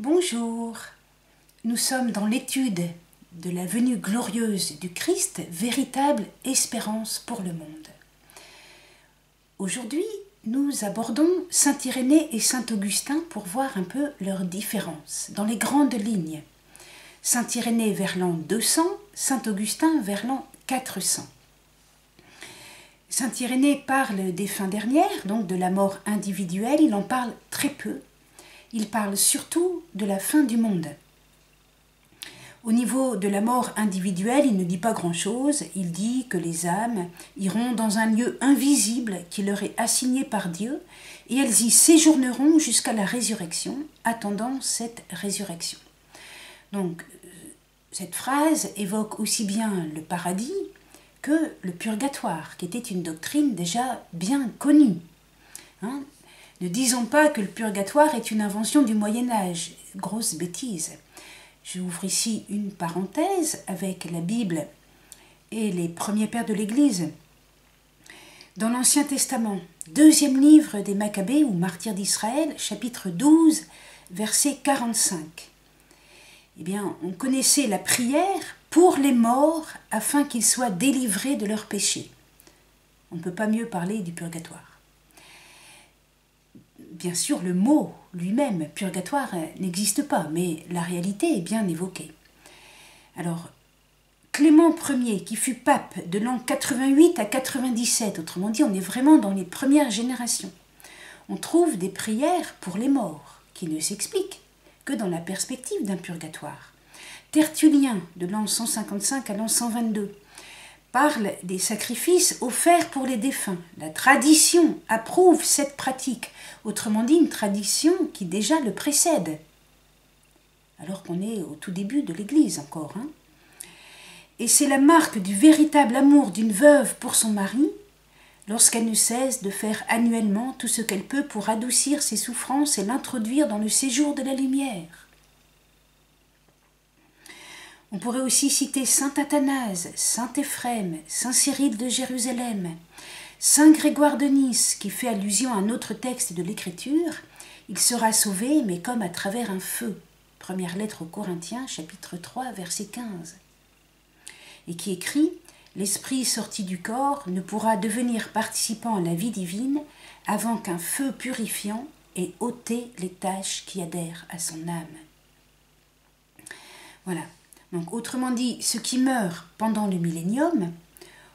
Bonjour, nous sommes dans l'étude de la venue glorieuse du Christ, véritable espérance pour le monde. Aujourd'hui, nous abordons Saint Irénée et Saint Augustin pour voir un peu leurs différences dans les grandes lignes. Saint Irénée vers l'an 200, Saint Augustin vers l'an 400. Saint Irénée parle des fins dernières, donc de la mort individuelle, il en parle très peu. Il parle surtout de la fin du monde. Au niveau de la mort individuelle, il ne dit pas grand-chose. Il dit que les âmes iront dans un lieu invisible qui leur est assigné par Dieu, et elles y séjourneront jusqu'à la résurrection, attendant cette résurrection. Donc, cette phrase évoque aussi bien le paradis que le purgatoire, qui était une doctrine déjà bien connue. Hein. Ne disons pas que le purgatoire est une invention du Moyen Âge, grosse bêtise. J'ouvre ici une parenthèse avec la Bible et les premiers pères de l'Église. Dans l'Ancien Testament, deuxième livre des Maccabées ou Martyrs d'Israël, chapitre 12, verset 45. Eh bien, on connaissait la prière pour les morts afin qu'ils soient délivrés de leurs péchés. On ne peut pas mieux parler du purgatoire bien sûr, le mot lui-même, purgatoire, n'existe pas, mais la réalité est bien évoquée. Alors, Clément Ier, qui fut pape de l'an 88 à 97, autrement dit, on est vraiment dans les premières générations, on trouve des prières pour les morts, qui ne s'expliquent que dans la perspective d'un purgatoire. Tertullien, de l'an 155 à l'an 122, parle des sacrifices offerts pour les défunts. La tradition approuve cette pratique, autrement dit une tradition qui déjà le précède, alors qu'on est au tout début de l'Église encore. Hein. Et c'est la marque du véritable amour d'une veuve pour son mari, lorsqu'elle ne cesse de faire annuellement tout ce qu'elle peut pour adoucir ses souffrances et l'introduire dans le séjour de la lumière. On pourrait aussi citer Saint Athanase, Saint Éphrem, Saint Cyril de Jérusalem, Saint Grégoire de Nice, qui fait allusion à un autre texte de l'Écriture, il sera sauvé, mais comme à travers un feu. Première lettre aux Corinthiens, chapitre 3, verset 15. Et qui écrit L'esprit sorti du corps ne pourra devenir participant à la vie divine avant qu'un feu purifiant ait ôté les tâches qui adhèrent à son âme. Voilà, donc, autrement dit, ceux qui meurent pendant le millénium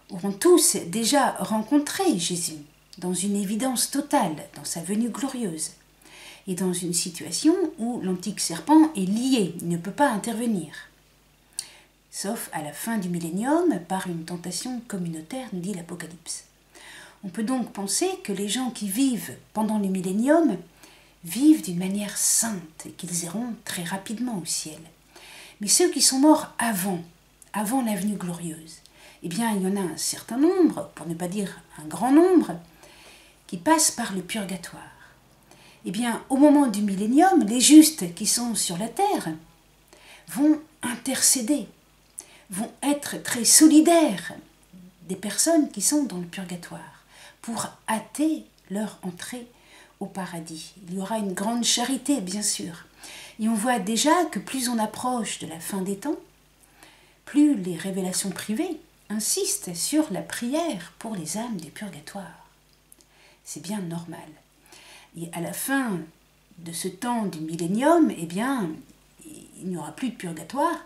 auront tous déjà rencontré Jésus dans une évidence totale, dans sa venue glorieuse, et dans une situation où l'antique serpent est lié, il ne peut pas intervenir, sauf à la fin du millénium par une tentation communautaire, nous dit l'Apocalypse. On peut donc penser que les gens qui vivent pendant le millénium vivent d'une manière sainte et qu'ils iront très rapidement au ciel. Mais ceux qui sont morts avant, avant la venue glorieuse, eh bien, il y en a un certain nombre, pour ne pas dire un grand nombre, qui passent par le purgatoire. Eh bien, au moment du millénium, les justes qui sont sur la terre vont intercéder, vont être très solidaires des personnes qui sont dans le purgatoire pour hâter leur entrée au paradis. Il y aura une grande charité, bien sûr, et on voit déjà que plus on approche de la fin des temps, plus les révélations privées insistent sur la prière pour les âmes du purgatoire. C'est bien normal. Et à la fin de ce temps du millénium, eh bien, il n'y aura plus de purgatoire.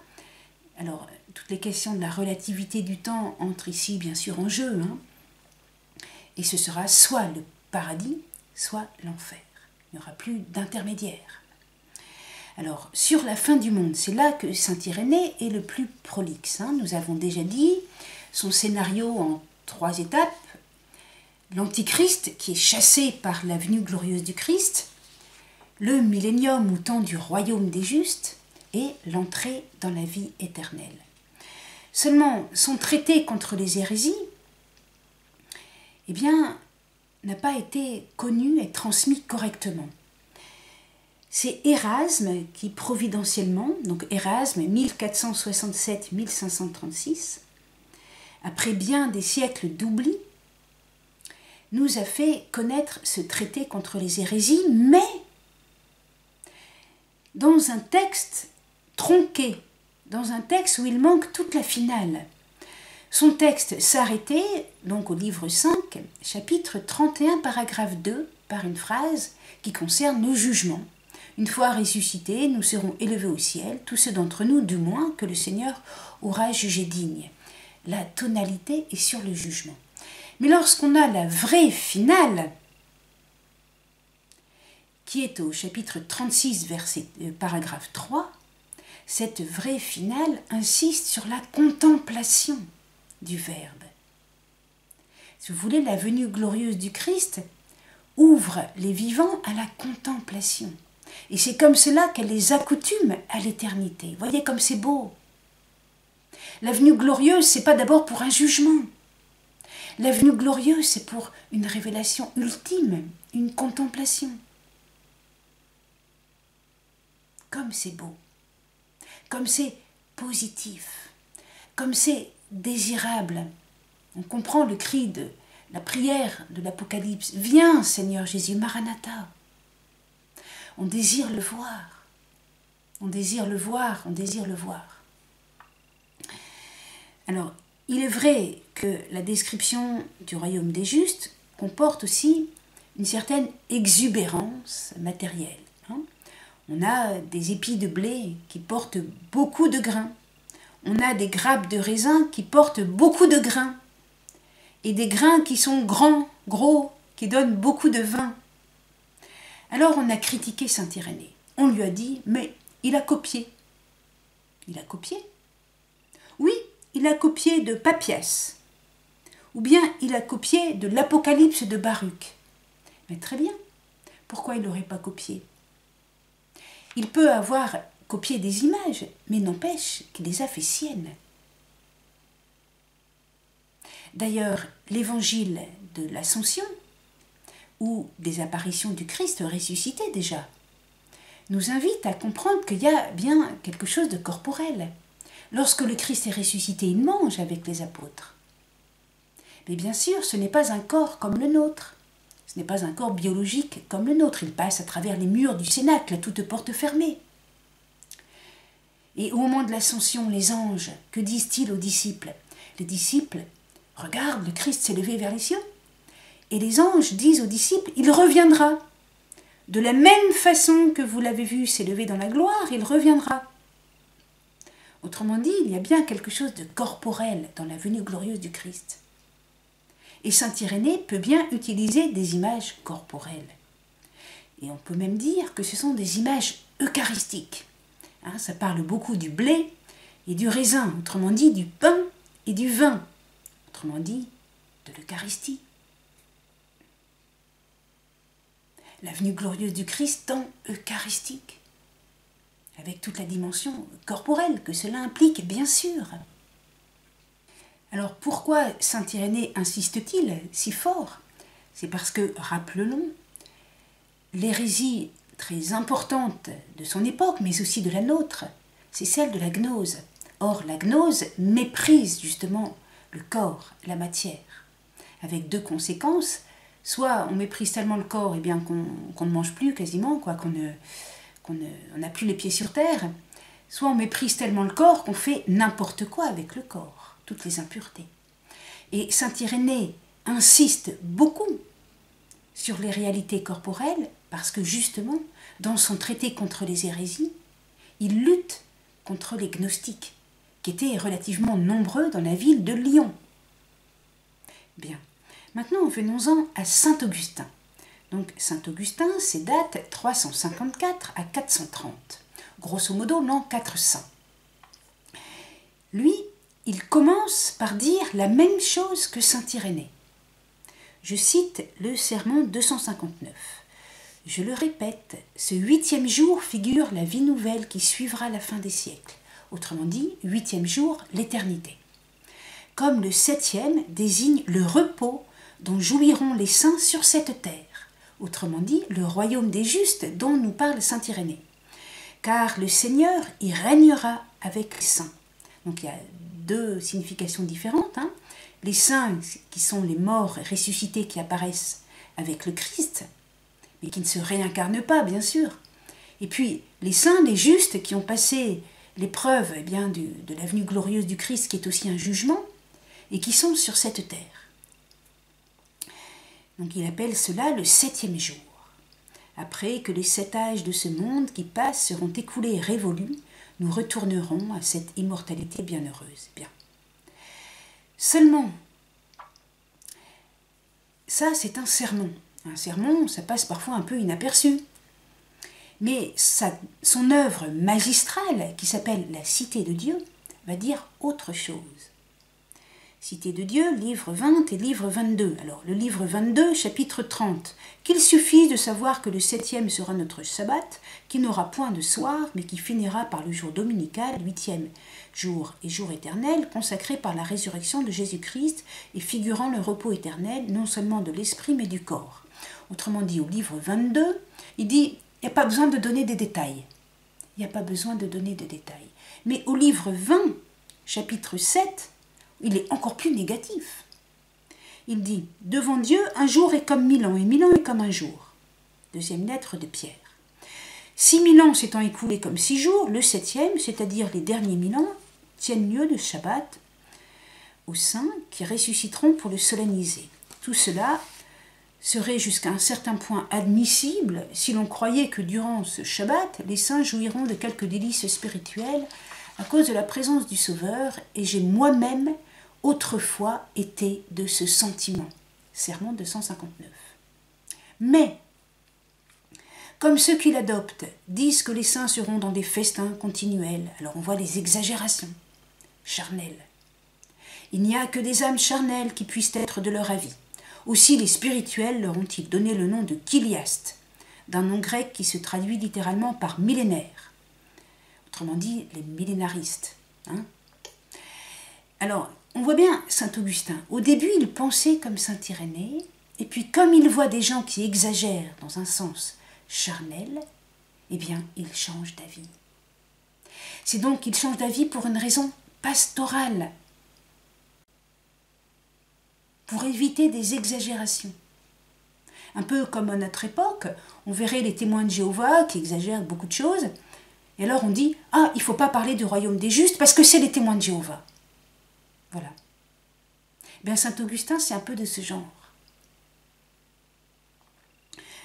Alors, toutes les questions de la relativité du temps entrent ici, bien sûr, en jeu. Hein. Et ce sera soit le paradis, soit l'enfer. Il n'y aura plus d'intermédiaire. Alors, sur la fin du monde, c'est là que Saint Irénée est le plus prolixe. Hein. Nous avons déjà dit son scénario en trois étapes. L'Antichrist qui est chassé par la venue glorieuse du Christ, le millénium ou temps du royaume des justes et l'entrée dans la vie éternelle. Seulement, son traité contre les hérésies, eh bien, n'a pas été connu et transmis correctement. C'est Erasme qui providentiellement, donc Erasme 1467-1536, après bien des siècles d'oubli, nous a fait connaître ce traité contre les hérésies, mais dans un texte tronqué, dans un texte où il manque toute la finale. Son texte s'arrêtait donc au livre 5, chapitre 31, paragraphe 2, par une phrase qui concerne le jugement. Une fois ressuscités, nous serons élevés au ciel, tous ceux d'entre nous, du moins, que le Seigneur aura jugé dignes. La tonalité est sur le jugement. Mais lorsqu'on a la vraie finale, qui est au chapitre 36, verset, euh, paragraphe 3, cette vraie finale insiste sur la contemplation du Verbe. Si vous voulez, la venue glorieuse du Christ ouvre les vivants à la contemplation. Et c'est comme cela qu'elle les accoutume à l'éternité. Voyez comme c'est beau. La venue glorieuse, c'est pas d'abord pour un jugement. La venue glorieuse, c'est pour une révélation ultime, une contemplation. Comme c'est beau, comme c'est positif, comme c'est désirable. On comprend le cri de la prière de l'Apocalypse. Viens Seigneur Jésus, Maranatha. On désire le voir. On désire le voir, on désire le voir. Alors, il est vrai que la description du royaume des justes comporte aussi une certaine exubérance matérielle. Hein. On a des épis de blé qui portent beaucoup de grains. On a des grappes de raisin qui portent beaucoup de grains. Et des grains qui sont grands, gros, qui donnent beaucoup de vin. Alors on a critiqué Saint Irénée. On lui a dit, mais il a copié. Il a copié? Oui, il a copié de Papias. Ou bien il a copié de l'Apocalypse de Baruch. Mais très bien. Pourquoi il n'aurait pas copié? Il peut avoir copié des images, mais n'empêche qu'il les a fait siennes. D'ailleurs, l'évangile de l'Ascension ou des apparitions du Christ ressuscité déjà, nous invite à comprendre qu'il y a bien quelque chose de corporel. Lorsque le Christ est ressuscité, il mange avec les apôtres. Mais bien sûr, ce n'est pas un corps comme le nôtre. Ce n'est pas un corps biologique comme le nôtre. Il passe à travers les murs du cénacle, à toute porte fermée. Et au moment de l'ascension, les anges, que disent-ils aux disciples? Les disciples regardent, le Christ levé vers les cieux. Et les anges disent aux disciples, il reviendra. De la même façon que vous l'avez vu s'élever dans la gloire, il reviendra. Autrement dit, il y a bien quelque chose de corporel dans la venue glorieuse du Christ. Et Saint Irénée peut bien utiliser des images corporelles. Et on peut même dire que ce sont des images eucharistiques. Hein, ça parle beaucoup du blé et du raisin, autrement dit du pain et du vin, autrement dit de l'Eucharistie. La venue glorieuse du Christ tant eucharistique, avec toute la dimension corporelle que cela implique, bien sûr. Alors pourquoi Saint Irénée insiste-t-il si fort? C'est parce que, rappelons, l'hérésie très importante de son époque, mais aussi de la nôtre, c'est celle de la gnose. Or, la gnose méprise justement le corps, la matière, avec deux conséquences soit on méprise tellement le corps et eh bien qu'on ne mange plus quasiment, quoi, qu'on n'a plus les pieds sur terre, soit on méprise tellement le corps qu'on fait n'importe quoi avec le corps, toutes les impuretés. Et Saint Irénée insiste beaucoup sur les réalités corporelles parce que justement, dans son traité contre les hérésies, il lutte contre les gnostiques, qui étaient relativement nombreux dans la ville de Lyon. Bien. Maintenant, venons-en à Saint Augustin. Donc, Saint Augustin, c'est date 354 à 430, grosso modo l'an 400. Lui, il commence par dire la même chose que Saint Irénée. Je cite le sermon 259. Je le répète, ce huitième jour figure la vie nouvelle qui suivra la fin des siècles. Autrement dit, huitième jour, l'éternité. Comme le septième désigne le repos dont jouiront les saints sur cette terre, autrement dit le royaume des justes dont nous parle Saint Irénée. Car le Seigneur y régnera avec les saints. Donc il y a deux significations différentes. Hein. Les saints qui sont les morts ressuscités qui apparaissent avec le Christ, mais qui ne se réincarnent pas, bien sûr. Et puis les saints, les justes qui ont passé l'épreuve eh bien de l'avenue glorieuse du Christ, qui est aussi un jugement, et qui sont sur cette terre. Donc il appelle cela le septième jour. Après que les sept âges de ce monde qui passent seront écoulés et révolus, nous retournerons à cette immortalité bienheureuse. Bien. Seulement, ça c'est un sermon. Un sermon, ça passe parfois un peu inaperçu. Mais son œuvre magistrale, qui s'appelle La Cité de Dieu, va dire autre chose. Cité de Dieu, livre 20 et livre 22. Alors, le livre 22, chapitre 30. Qu'il suffise de savoir que le septième sera notre sabbat, qui n'aura point de soir, mais qui finira par le jour dominical, huitième jour et jour éternel, consacré par la résurrection de Jésus-Christ et figurant le repos éternel, non seulement de l'esprit, mais du corps. Autrement dit, au livre 22, il dit il n'y a pas besoin de donner des détails. Il n'y a pas besoin de donner de détails. Mais au livre 20, chapitre 7, il est encore plus négatif. Il dit Devant Dieu, un jour est comme mille ans, et mille ans est comme un jour. Deuxième lettre de Pierre. Six mille ans s'étant écoulés comme six jours, le septième, c'est-à-dire les derniers mille ans, tiennent lieu de Shabbat aux saints qui ressusciteront pour le solenniser. Tout cela serait jusqu'à un certain point admissible si l'on croyait que durant ce Shabbat, les saints jouiront de quelques délices spirituelles à cause de la présence du Sauveur, et j'ai moi-même autrefois été de ce sentiment. Sermon 259. Mais, comme ceux qui l'adoptent disent que les saints seront dans des festins continuels, alors on voit les exagérations charnelles. Il n'y a que des âmes charnelles qui puissent être de leur avis. Aussi les spirituels leur ont-ils donné le nom de Kiliaste, d'un nom grec qui se traduit littéralement par millénaire. Autrement dit, les millénaristes. Hein. Alors, on voit bien Saint Augustin. Au début, il pensait comme Saint Irénée, et puis comme il voit des gens qui exagèrent dans un sens charnel, eh bien, il change d'avis. C'est donc qu'il change d'avis pour une raison pastorale, pour éviter des exagérations. Un peu comme à notre époque, on verrait les témoins de Jéhovah qui exagèrent beaucoup de choses, et alors on dit Ah, il ne faut pas parler du royaume des justes parce que c'est les témoins de Jéhovah. Voilà. Eh bien, Saint Augustin, c'est un peu de ce genre.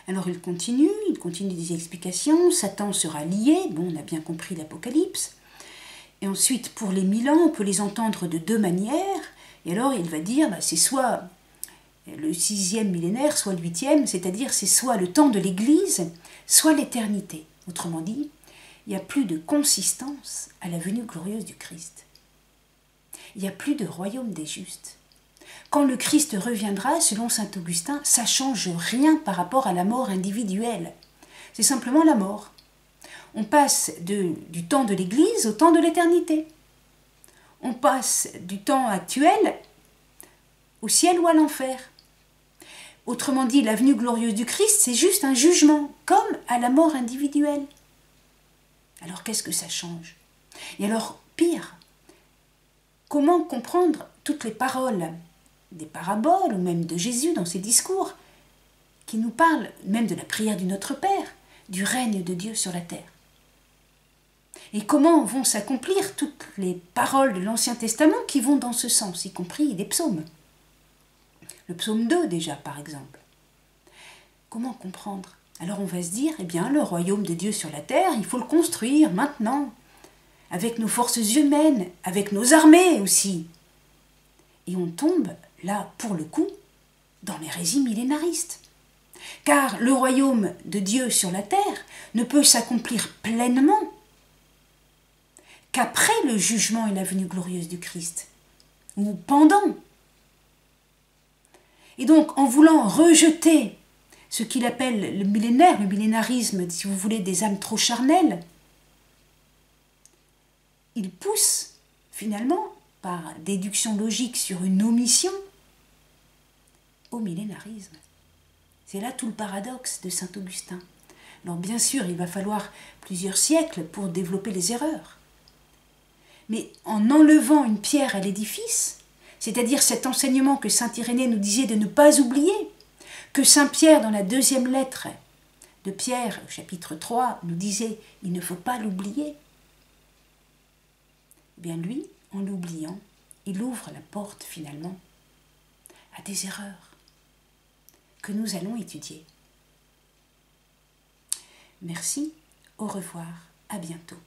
Alors il continue, il continue des explications, Satan sera lié, bon, on a bien compris l'Apocalypse. Et ensuite, pour les mille ans, on peut les entendre de deux manières. Et alors il va dire, bah, c'est soit le sixième millénaire, soit le huitième, c'est-à-dire c'est soit le temps de l'Église, soit l'éternité. Autrement dit, il n'y a plus de consistance à la venue glorieuse du Christ. Il n'y a plus de royaume des justes. Quand le Christ reviendra, selon saint Augustin, ça change rien par rapport à la mort individuelle. C'est simplement la mort. On passe du temps de l'Église au temps de l'éternité on passe du temps actuel au ciel ou à l'enfer. Autrement dit, la venue glorieuse du Christ, c'est juste un jugement, comme à la mort individuelle. Alors qu'est-ce que ça change? Et alors, pire, comment comprendre toutes les paroles des paraboles ou même de Jésus dans ses discours qui nous parlent même de la prière du Notre Père, du règne de Dieu sur la terre? Et comment vont s'accomplir toutes les paroles de l'Ancien Testament qui vont dans ce sens, y compris les psaumes? Le psaume 2 déjà, par exemple. Comment comprendre? Alors on va se dire, eh bien, le royaume de Dieu sur la terre, il faut le construire maintenant, avec nos forces humaines, avec nos armées aussi. Et on tombe, là, pour le coup, dans l'hérésie millénariste. Car le royaume de Dieu sur la terre ne peut s'accomplir pleinement qu'après le jugement et la venue glorieuse du Christ, ou pendant. Et donc, en voulant rejeter ce qu'il appelle le millénaire, le millénarisme, si vous voulez, des âmes trop charnelles, il pousse finalement, par déduction logique sur une omission, au millénarisme. C'est là tout le paradoxe de Saint Augustin. Alors bien sûr, il va falloir plusieurs siècles pour développer les erreurs mais en enlevant une pierre à l'édifice, c'est-à-dire cet enseignement que Saint Irénée nous disait de ne pas oublier, que Saint Pierre, dans la deuxième lettre de Pierre, chapitre 3, nous disait il ne faut pas l'oublier. Bien lui, en l'oubliant, il ouvre la porte finalement à des erreurs que nous allons étudier. Merci, au revoir, à bientôt.